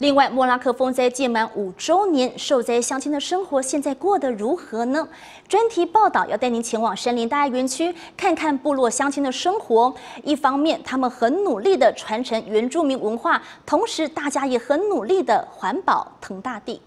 另外，莫拉克风灾届满五周年，受灾乡亲的生活现在过得如何呢？专题报道要带您前往山林大爱园区，看看部落乡亲的生活。一方面，他们很努力的传承原住民文化，同时大家也很努力的环保腾大地。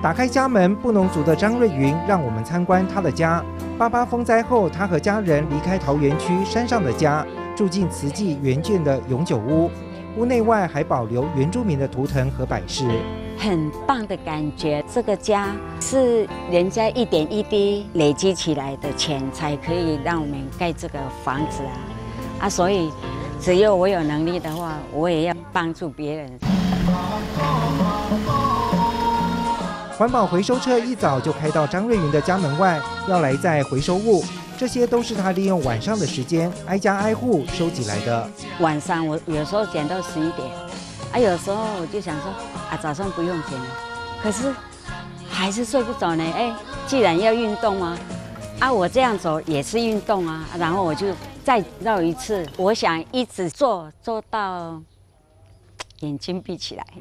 打开家门，布农族的张瑞云让我们参观他的家。八八风灾后，他和家人离开桃园区山上的家。住进慈济原建的永久屋，屋内外还保留原住民的图腾和摆饰，很棒的感觉。这个家是人家一点一滴累积起来的钱，才可以让我们盖这个房子啊！啊，所以只要我有能力的话，我也要帮助别人。环保回收车一早就开到张瑞云的家门外，要来载回收物。这些都是他利用晚上的时间挨家挨户收集来的。晚上我有时候捡到十一点，啊，有时候我就想说啊，早上不用捡了，可是还是睡不着呢。哎，既然要运动嘛，啊，我这样走也是运动啊。然后我就再绕一次，我想一直做做到眼睛闭起来。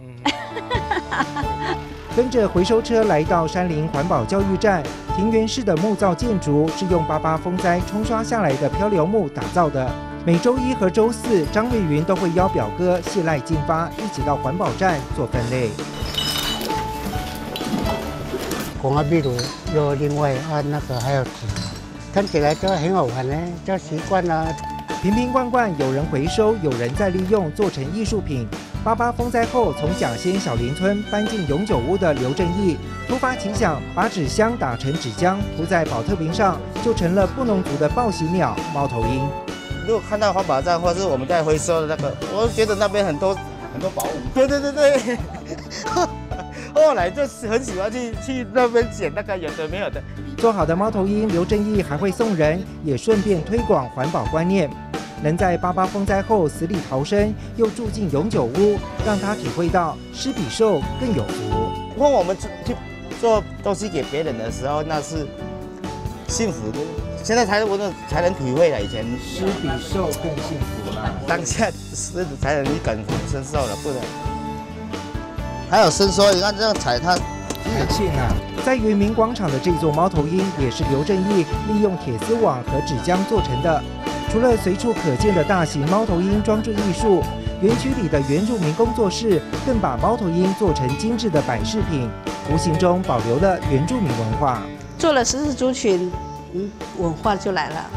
跟着回收车来到山林环保教育站，庭园式的木造建筑是用八八风灾冲刷下来的漂流木打造的。每周一和周四，张瑞云都会邀表哥谢赖进发，一起到环保站做分类。公安秘鲁又另外按那个还有纸，看起来都很好玩呢，就习惯了。瓶瓶罐罐有人回收，有人再利用做成艺术品。八八风灾后，从甲仙小林村搬进永久屋的刘正义突发奇想，把纸箱打成纸浆铺在保特瓶上，就成了布农族的报喜鸟猫头鹰。如果看到环保站或是我们在回收的那个，我觉得那边很多很多宝物。对对对对。后来就是很喜欢去去那边捡那个有的没有的。做好的猫头鹰，刘正义还会送人，也顺便推广环保观念。能在八八风灾后死里逃生，又住进永久屋，让他体会到施比受更有福。当我们去做东西给别人的时候，那是幸福的。现在才我才能体会了，以前施比受更幸福了。当下是才能感同身受了，不能。还有伸缩，你看这样踩它，很轻啊。在圆明广场的这座猫头鹰，也是刘正义利用铁丝网和纸浆做成的。除了随处可见的大型猫头鹰装置艺术，园区里的原住民工作室更把猫头鹰做成精致的摆饰品，无形中保留了原住民文化。做了十字族群，嗯，文化就来了。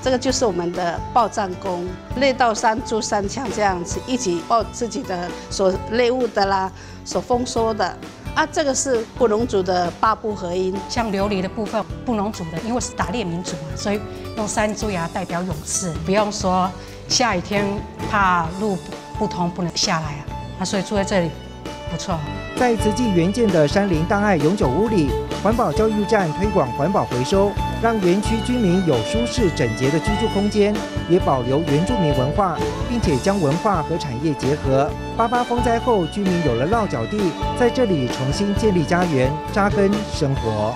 这个就是我们的报战功，猎到山猪三枪这样子，一起报自己的所猎物的啦，所丰收的。啊，这个是布农族的八部合音，像琉璃的部分，布农族的，因为是打猎民族嘛，所以用山猪牙代表勇士，不用说下雨天怕路不通不能下来啊，啊，所以住在这里不错。在慈济援建的山林档案永久屋里，环保教育站推广环保回收，让园区居民有舒适整洁的居住空间，也保留原住民文化，并且将文化和产业结合。八八风灾后，居民有了落脚地，在这里重新建立家园，扎根生活。